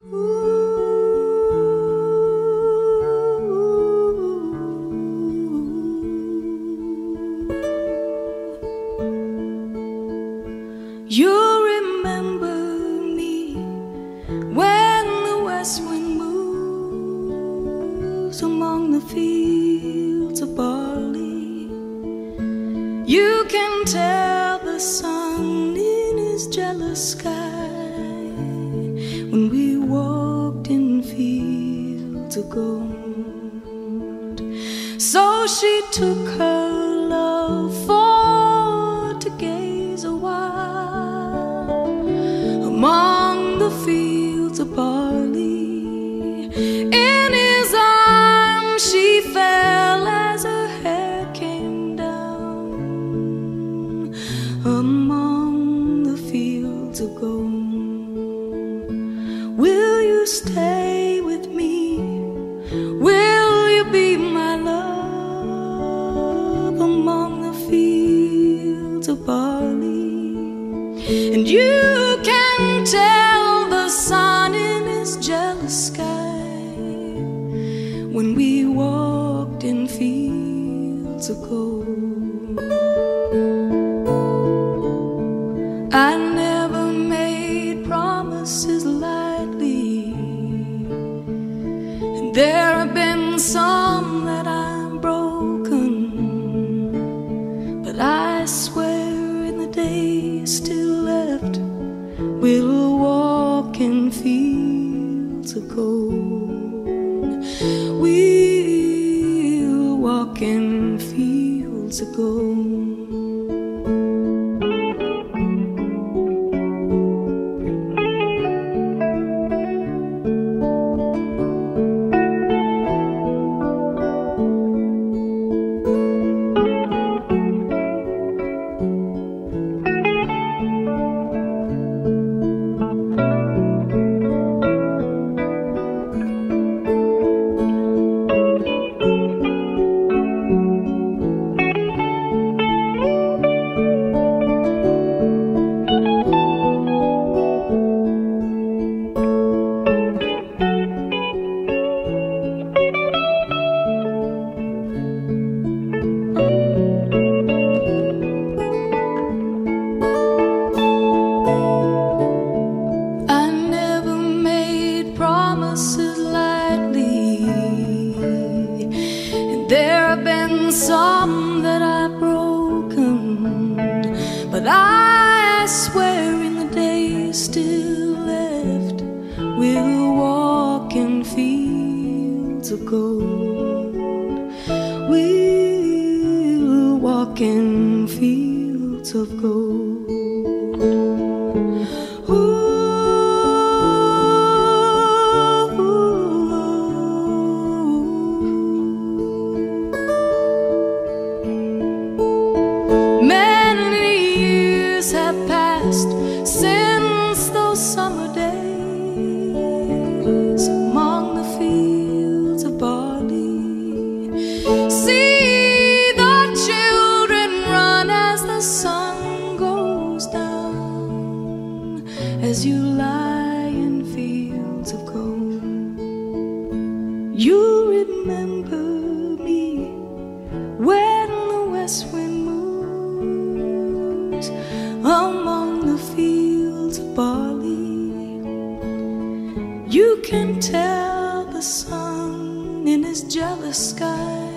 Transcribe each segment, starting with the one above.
You remember me when the west wind moves among the fields of barley. You can tell the sun in his jealous sky when we walked in fields of gold. So she took her love for to gaze awhile among the fields. stay with me? Will you be my love among the fields of barley? And you can tell the sun in his jealous sky when we walked in fields of gold. We'll walk in fields of gold. We'll walk in fields of gold. of gold. We'll walk in fields of gold. sky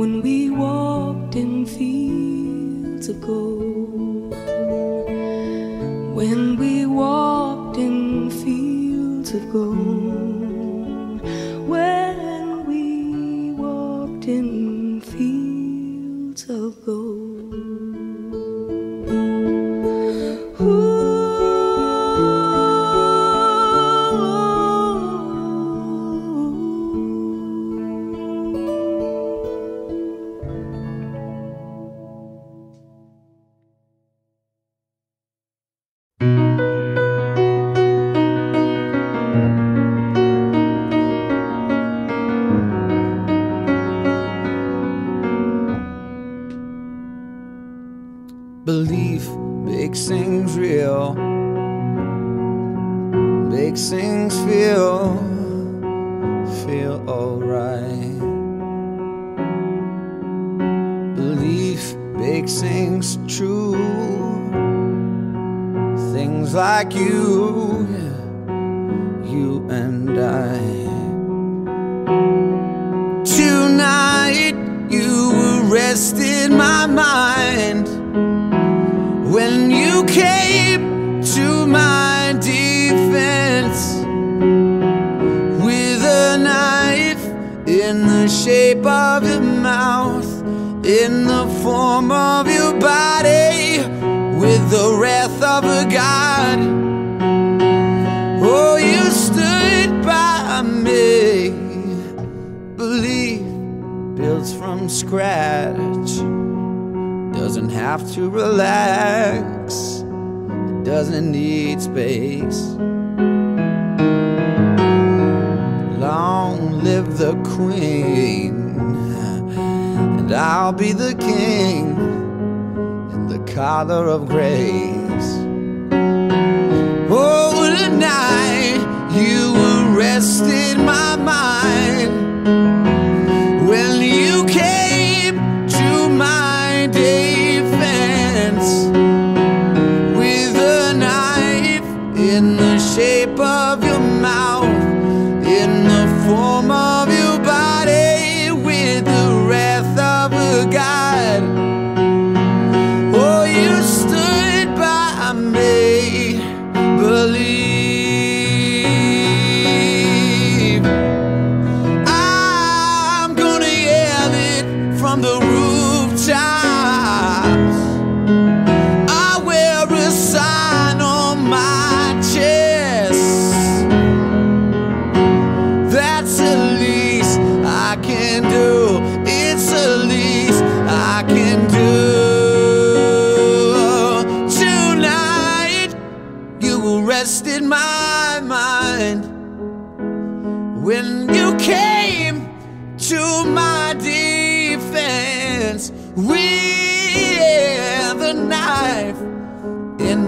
when we walked in fields of gold. When we walked in fields of gold. Makes things true. Things like you, you and I. Tonight, you arrested my mind when you came to my defense with a knife in the shape of in the form of your body, with the wrath of a god. Oh, you stood by me. Believe builds from scratch doesn't have to relax, it doesn't need space. Long live the queen, and I'll be the king in the collar of grace. Oh, tonight you arrested my mind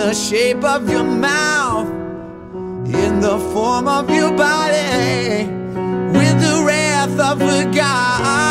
the shape of your mouth, in the form of your body, with the wrath of a god.